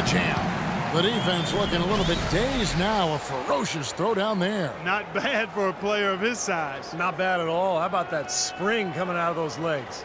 the jam. The defense looking a little bit dazed now. A ferocious throw down there. Not bad for a player of his size. Not bad at all. How about that spring coming out of those legs?